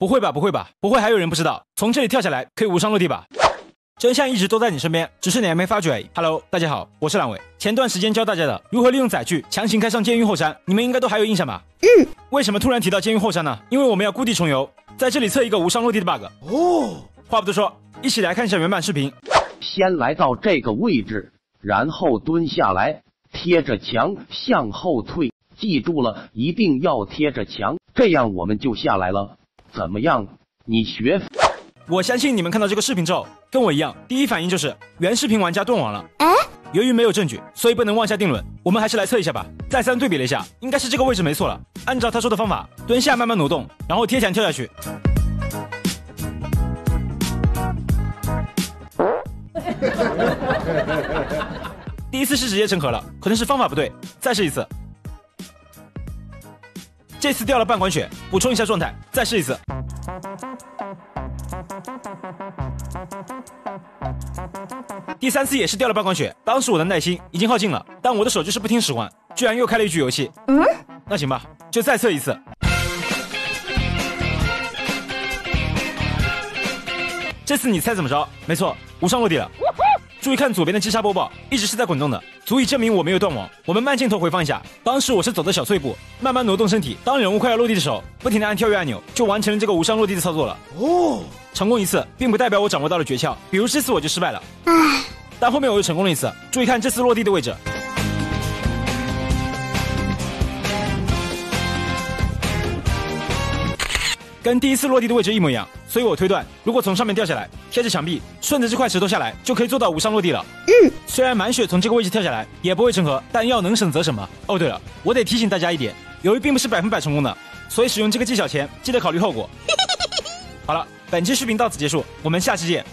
不会吧，不会吧，不会还有人不知道，从这里跳下来可以无伤落地吧？真相一直都在你身边，只是你还没发觉而已。Hello，大家好，我是蓝伟。前段时间教大家的如何利用载具强行开上监狱后山，你们应该都还有印象吧？嗯。为什么突然提到监狱后山呢？因为我们要故地重游，在这里测一个无伤落地的 bug。哦。话不多说，一起来看一下原版视频。先来到这个位置，然后蹲下来，贴着墙向后退。记住了，一定要贴着墙，这样我们就下来了。怎么样？你学？我相信你们看到这个视频之后，跟我一样，第一反应就是原视频玩家断网了。哎，由于没有证据，所以不能妄下定论。我们还是来测一下吧。再三对比了一下，应该是这个位置没错了。按照他说的方法，蹲下慢慢挪动，然后贴墙跳下去。第一次是直接成盒了，可能是方法不对。再试一次，这次掉了半管血，补充一下状态。再试一次。第三次也是掉了半管血，当时我的耐心已经耗尽了，但我的手就是不听使唤，居然又开了一局游戏。嗯，那行吧，就再测一次。这次你猜怎么着？没错，无伤落地了。注意看左边的击杀播报，一直是在滚动的，足以证明我没有断网。我们慢镜头回放一下，当时我是走的小碎步，慢慢挪动身体，当人物快要落地的时候，不停的按跳跃按钮，就完成了这个无伤落地的操作了。哦，成功一次，并不代表我掌握到了诀窍，比如这次我就失败了。唉，但后面我又成功了一次。注意看这次落地的位置。跟第一次落地的位置一模一样，所以我推断，如果从上面掉下来，贴着墙壁，顺着这块石头下来，就可以做到无伤落地了。嗯，虽然满血从这个位置跳下来也不会成盒，但要能省则省嘛。哦，对了，我得提醒大家一点，由于并不是百分百成功的，所以使用这个技巧前记得考虑后果。好了，本期视频到此结束，我们下期见。